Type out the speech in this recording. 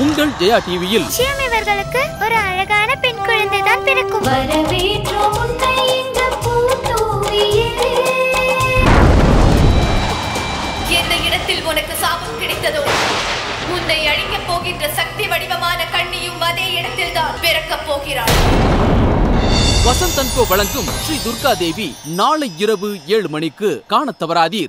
உங்கள் ஜெயா டிவியில் இவர்களுக்கு ஒரு அழகான பெண் குழந்தைதான் பிறக்கும். எந்த இடத்தில் உனக்கு சாபம் கிடைத்ததோ? உன்னை அழிக்கப் போகின்ற சக்தி வடிவமான கண்ணியும் அதே இடத்தில் தான் பிறக்கப் போகிறாள். வசந்தன்கோ வழங்கும் ஸ்ரீ துர்கா தேவி நாளை இரவு ஏழு மணிக்கு காண தவறாதீர்.